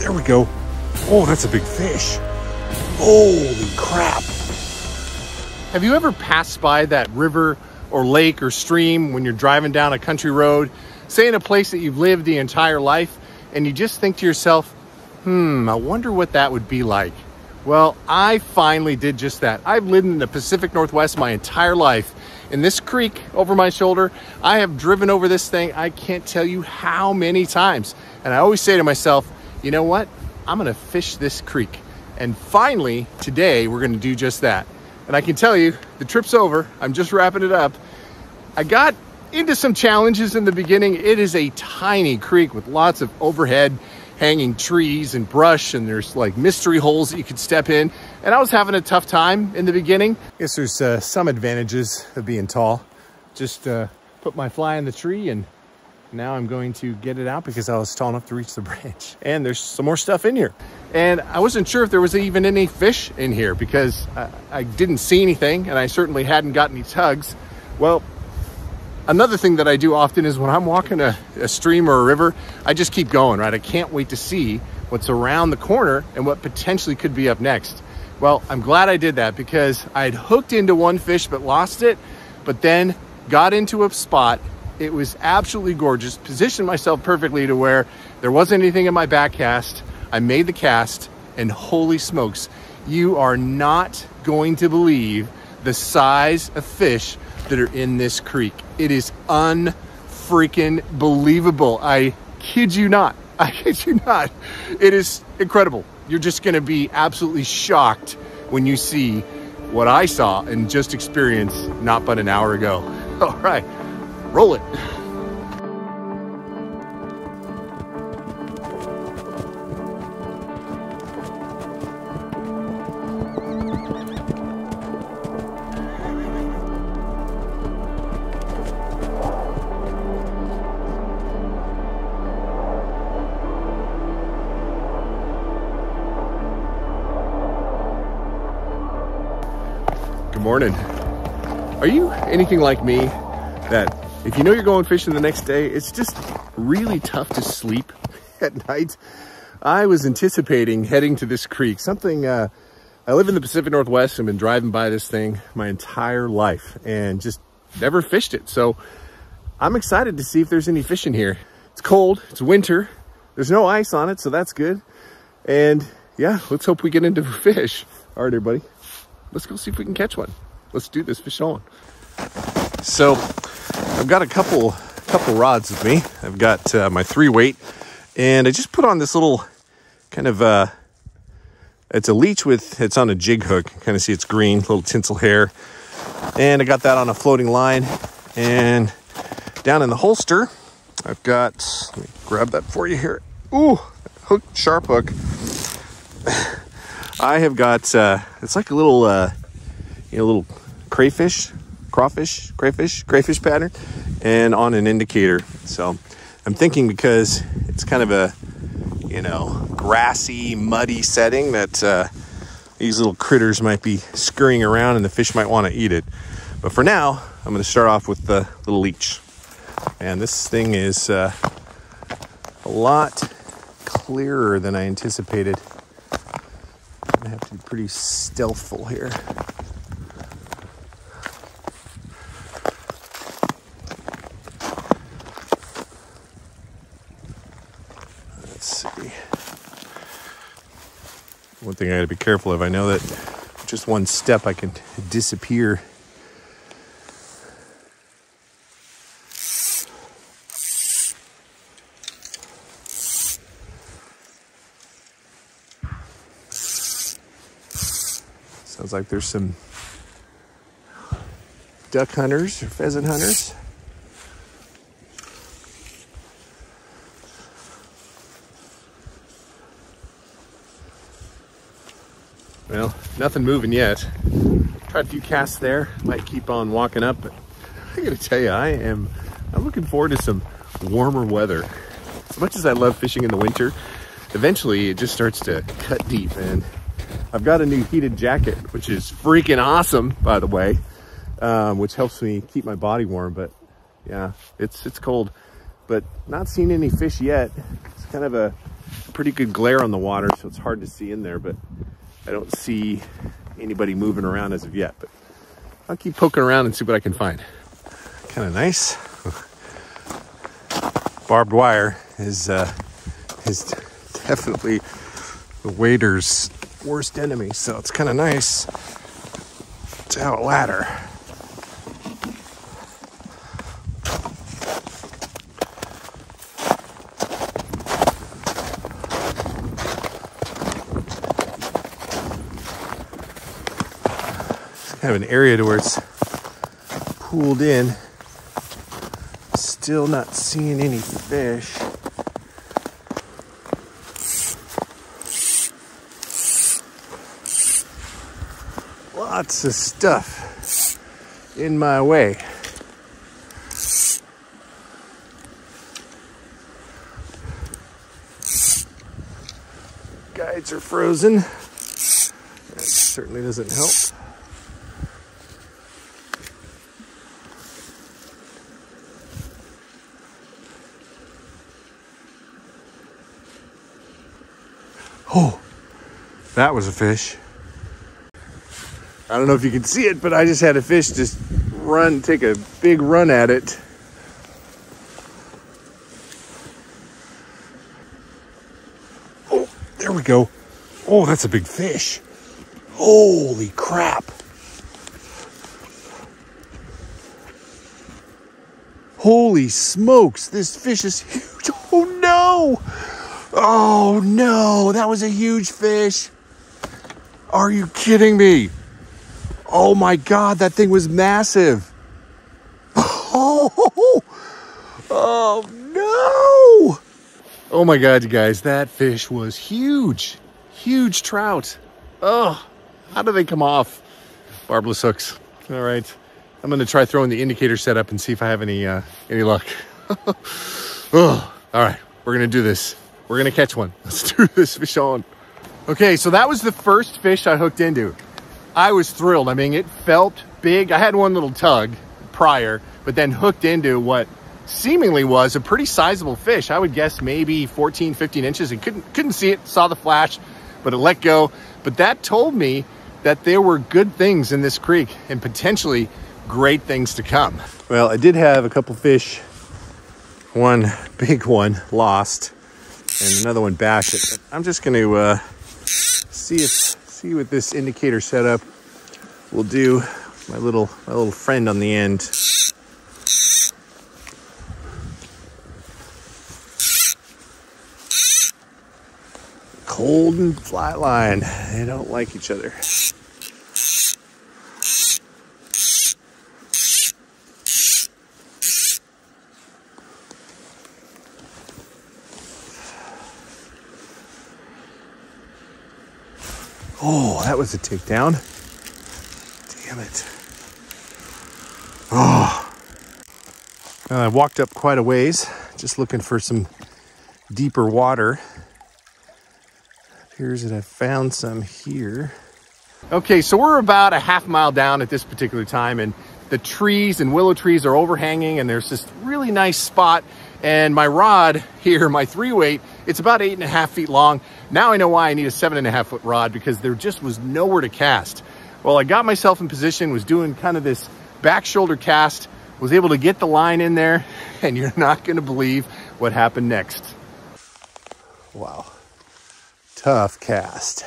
There we go. Oh, that's a big fish. Holy crap. Have you ever passed by that river or lake or stream when you're driving down a country road, say in a place that you've lived the entire life, and you just think to yourself, hmm, I wonder what that would be like? Well, I finally did just that. I've lived in the Pacific Northwest my entire life. In this creek over my shoulder, I have driven over this thing, I can't tell you how many times. And I always say to myself, you know what? I'm gonna fish this creek. And finally, today, we're gonna do just that. And I can tell you, the trip's over. I'm just wrapping it up. I got into some challenges in the beginning. It is a tiny creek with lots of overhead hanging trees and brush, and there's like mystery holes that you could step in. And I was having a tough time in the beginning. I guess there's uh, some advantages of being tall. Just uh, put my fly in the tree and now I'm going to get it out because I was tall enough to reach the branch. And there's some more stuff in here. And I wasn't sure if there was even any fish in here because I, I didn't see anything and I certainly hadn't got any tugs. Well, another thing that I do often is when I'm walking a, a stream or a river, I just keep going, right? I can't wait to see what's around the corner and what potentially could be up next. Well, I'm glad I did that because I had hooked into one fish but lost it, but then got into a spot it was absolutely gorgeous. Positioned myself perfectly to where there wasn't anything in my back cast. I made the cast, and holy smokes, you are not going to believe the size of fish that are in this creek. It is unfreaking believable. I kid you not. I kid you not. It is incredible. You're just going to be absolutely shocked when you see what I saw and just experienced not but an hour ago. All right. Roll it. Good morning. Are you anything like me that if you know you're going fishing the next day, it's just really tough to sleep at night. I was anticipating heading to this creek, something, uh, I live in the Pacific Northwest and been driving by this thing my entire life and just never fished it. So I'm excited to see if there's any fish in here. It's cold, it's winter, there's no ice on it, so that's good. And yeah, let's hope we get into fish. All right, everybody, let's go see if we can catch one. Let's do this fish on. So I've got a couple couple rods with me. I've got uh, my three weight, and I just put on this little kind of uh, it's a leech with it's on a jig hook. Kind of see it's green, little tinsel hair, and I got that on a floating line. And down in the holster, I've got let me grab that for you here. Ooh, hook, sharp hook. I have got uh, it's like a little uh, you know little crayfish crawfish, crayfish, crayfish pattern, and on an indicator. So I'm thinking because it's kind of a, you know, grassy, muddy setting that uh, these little critters might be scurrying around and the fish might want to eat it. But for now, I'm going to start off with the little leech. And this thing is uh, a lot clearer than I anticipated. I have to be pretty stealthful here. One thing I gotta be careful of. I know that just one step I can disappear. Sounds like there's some duck hunters or pheasant hunters. Well, nothing moving yet. Tried a few casts there. Might keep on walking up, but I gotta tell you, I am I'm looking forward to some warmer weather. As much as I love fishing in the winter, eventually it just starts to cut deep and I've got a new heated jacket, which is freaking awesome, by the way, um, which helps me keep my body warm. But yeah, it's it's cold, but not seen any fish yet. It's kind of a pretty good glare on the water, so it's hard to see in there, but I don't see anybody moving around as of yet, but I'll keep poking around and see what I can find. Kind of nice. Barbed wire is, uh, is definitely the wader's worst enemy, so it's kind of nice to have a ladder. Of an area to where it's pooled in. Still not seeing any fish. Lots of stuff in my way. Guides are frozen. That certainly doesn't help. That was a fish. I don't know if you can see it, but I just had a fish just run, take a big run at it. Oh, there we go. Oh, that's a big fish. Holy crap. Holy smokes, this fish is huge. Oh no! Oh no, that was a huge fish. Are you kidding me? Oh my God, that thing was massive. Oh, oh no. Oh my God, you guys, that fish was huge. Huge trout. Oh, how do they come off? Barbless hooks. All right. I'm gonna try throwing the indicator setup and see if I have any uh, any luck. oh, all right, we're gonna do this. We're gonna catch one. Let's do this fish on. Okay, so that was the first fish I hooked into. I was thrilled. I mean, it felt big. I had one little tug prior, but then hooked into what seemingly was a pretty sizable fish. I would guess maybe 14, 15 inches and couldn't, couldn't see it, saw the flash, but it let go. But that told me that there were good things in this creek and potentially great things to come. Well, I did have a couple fish, one big one lost and another one back. I'm just going to uh, see if see what this indicator setup will do. My little my little friend on the end. Cold and flatline. They don't like each other. Oh, that was a takedown. Damn it. Oh. I walked up quite a ways, just looking for some deeper water. Appears that I found some here. Okay, so we're about a half mile down at this particular time, and the trees and willow trees are overhanging, and there's this really nice spot. And my rod here, my three weight, it's about eight and a half feet long. Now I know why I need a seven and a half foot rod because there just was nowhere to cast. Well, I got myself in position, was doing kind of this back shoulder cast, was able to get the line in there, and you're not gonna believe what happened next. Wow, tough cast.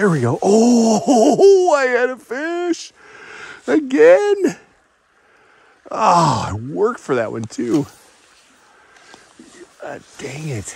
There we go. Oh, I had a fish again. Oh, I worked for that one too. Uh, dang it.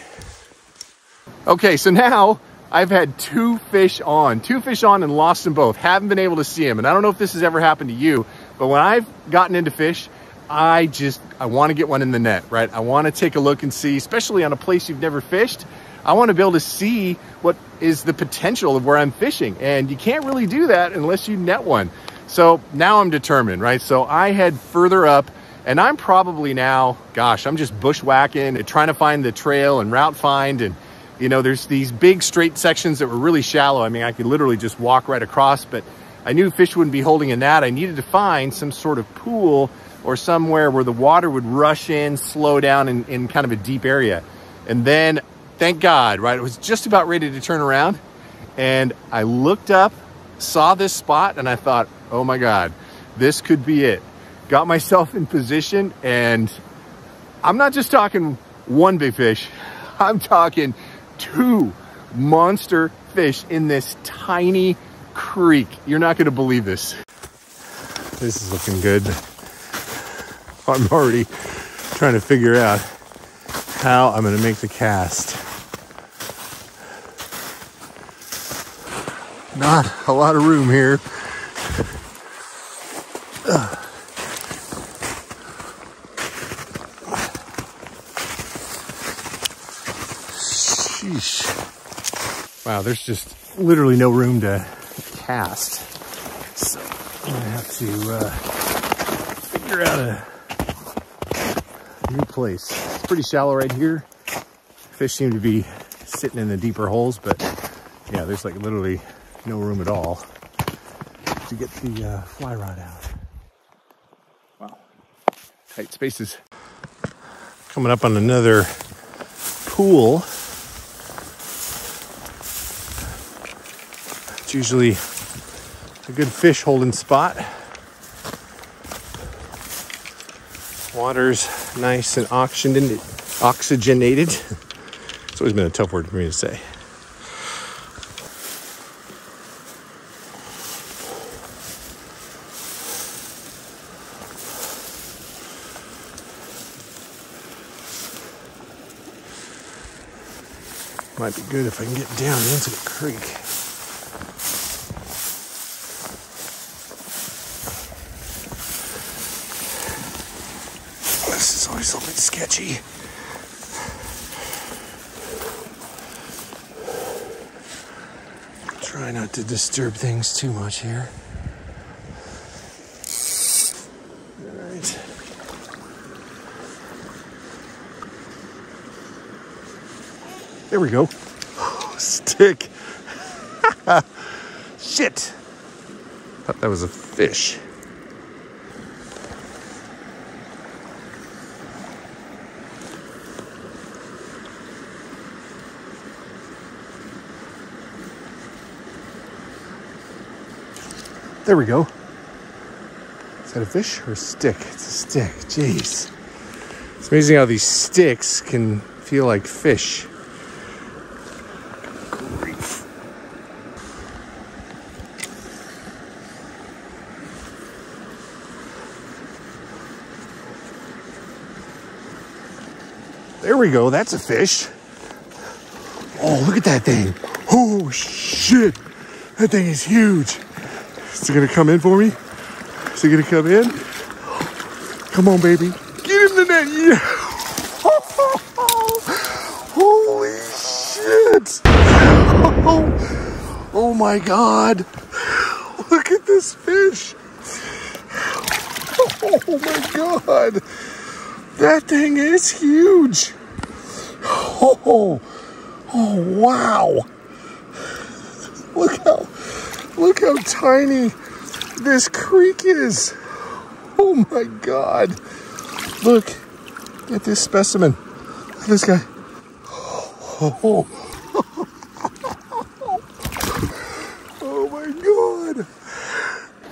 Okay, so now I've had two fish on, two fish on and lost them both. Haven't been able to see them. And I don't know if this has ever happened to you, but when I've gotten into fish, I just, I want to get one in the net, right? I want to take a look and see, especially on a place you've never fished. I want to be able to see what is the potential of where I'm fishing. And you can't really do that unless you net one. So now I'm determined, right? So I head further up And I'm probably now, gosh, I'm just bushwhacking and trying to find the trail and route find. And, you know, there's these big straight sections that were really shallow. I mean, I could literally just walk right across, but I knew fish wouldn't be holding a net. I needed to find some sort of pool or somewhere where the water would rush in, slow down in, in kind of a deep area. And then, thank God, right, it was just about ready to turn around. And I looked up, saw this spot, and I thought, oh my God, this could be it got myself in position and I'm not just talking one big fish. I'm talking two monster fish in this tiny creek. You're not going to believe this. This is looking good. I'm already trying to figure out how I'm going to make the cast. Not a lot of room here. Sheesh. Wow, there's just literally no room to cast. So I'm gonna have to uh, figure out a new place. It's pretty shallow right here. Fish seem to be sitting in the deeper holes, but yeah, there's like literally no room at all to get the uh, fly rod out. Wow, tight spaces. Coming up on another pool. It's usually a good fish holding spot. Water's nice and oxygenated. oxygenated. It's always been a tough word for me to say. Might be good if I can get down into the creek. This is always a little bit sketchy. Try not to disturb things too much here. There we go. Stick. Shit. Thought that was a fish. There we go. Is that a fish or a stick? It's a stick. Jeez. It's amazing how these sticks can feel like fish. We go. That's a fish. Oh, look at that thing. Oh, shit. That thing is huge. Is it gonna come in for me? Is it gonna come in? Come on, baby. Get in the net. Yeah. Holy shit. Oh, oh my God. Look at this fish. Oh my God. That thing is huge. Oh, oh wow. Look how Look how tiny this creek is. Oh my God. Look at this specimen. Look at this guy. Oh, oh my God.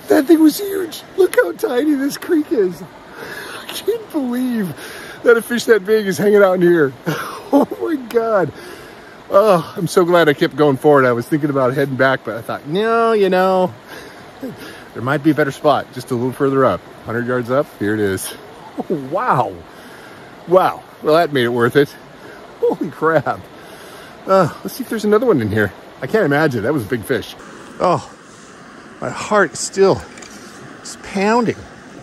That thing was huge. Look how tiny this creek is. I can't believe that a fish that big is hanging out in here. My God. Oh, I'm so glad I kept going forward. I was thinking about heading back, but I thought, no, you know, there might be a better spot just a little further up. 100 yards up, here it is. Oh, wow. Wow. Well, that made it worth it. Holy crap. Uh, let's see if there's another one in here. I can't imagine. That was a big fish. Oh, my heart is still is pounding.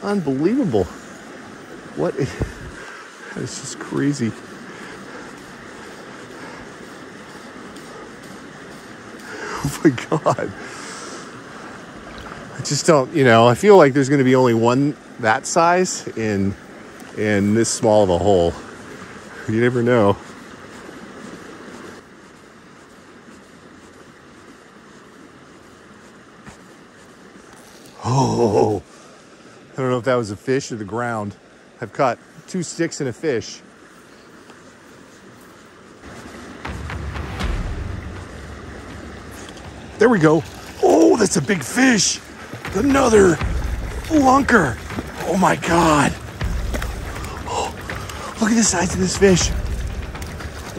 Unbelievable. What? Is, it's just crazy. my God. I just don't, you know, I feel like there's going to be only one that size in in this small of a hole. You never know. Oh, I don't know if that was a fish or the ground. I've caught two sticks and a fish. There we go. Oh, that's a big fish. Another lunker. Oh my God. Oh, look at the size of this fish.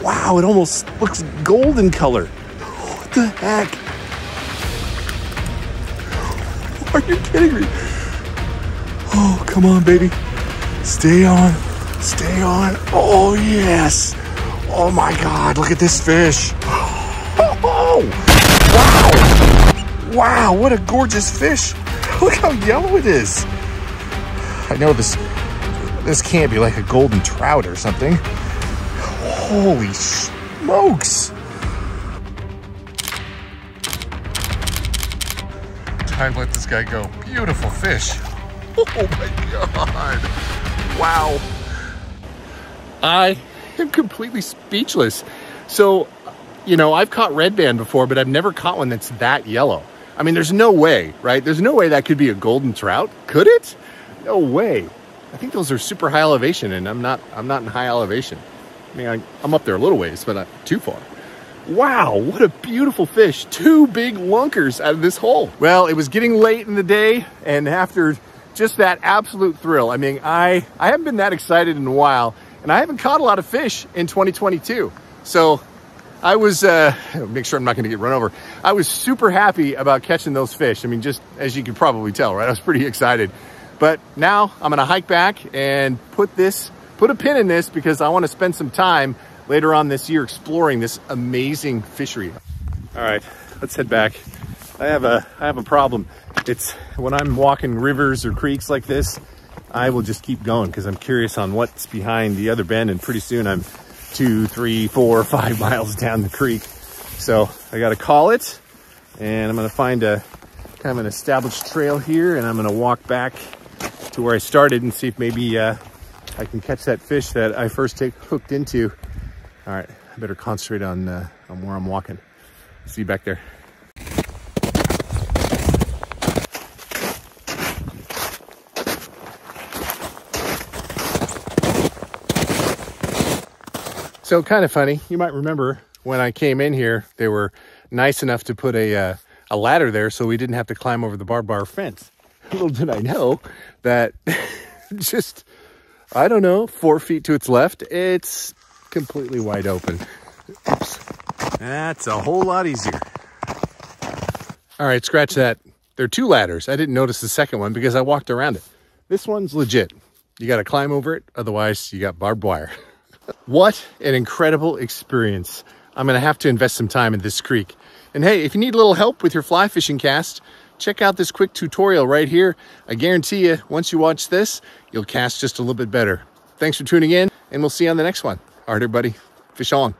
Wow, it almost looks golden color. What the heck? Are you kidding me? Oh, come on, baby. Stay on. Stay on. Oh, yes. Oh my God, look at this fish. Oh, wow. What a gorgeous fish. Look how yellow it is. I know this this can't be like a golden trout or something. Holy smokes. Time to let this guy go. Beautiful fish. Oh my God. Wow. I am completely speechless. So, you know, I've caught red band before, but I've never caught one that's that yellow. I mean, there's no way, right? There's no way that could be a golden trout. Could it? No way. I think those are super high elevation and I'm not, I'm not in high elevation. I mean, I, I'm up there a little ways, but not too far. Wow, what a beautiful fish. Two big lunkers out of this hole. Well, it was getting late in the day and after just that absolute thrill, I mean, I, I haven't been that excited in a while and I haven't caught a lot of fish in 2022. So I was, uh, make sure I'm not going to get run over. I was super happy about catching those fish. I mean, just as you can probably tell, right? I was pretty excited. But now I'm going to hike back and put this, put a pin in this because I want to spend some time later on this year exploring this amazing fishery. All right, let's head back. I have a, I have a problem. It's when I'm walking rivers or creeks like this, I will just keep going because I'm curious on what's behind the other bend and pretty soon I'm two, three, four, five miles down the creek. So I got to call it and I'm going to find a kind of an established trail here and I'm going to walk back to where I started and see if maybe uh, I can catch that fish that I first hooked into. All right, I better concentrate on, uh, on where I'm walking. See you back there. So kind of funny, you might remember when I came in here, they were nice enough to put a, uh, a ladder there so we didn't have to climb over the barbed wire fence. Little did I know that just, I don't know, four feet to its left, it's completely wide open. Oops. That's a whole lot easier. All right, scratch that. There are two ladders. I didn't notice the second one because I walked around it. This one's legit. You got to climb over it. Otherwise, you got barbed wire. what an incredible experience. I'm to have to invest some time in this creek. And hey, if you need a little help with your fly fishing cast, check out this quick tutorial right here. I guarantee you, once you watch this, you'll cast just a little bit better. Thanks for tuning in, and we'll see you on the next one. All right, everybody, fish on.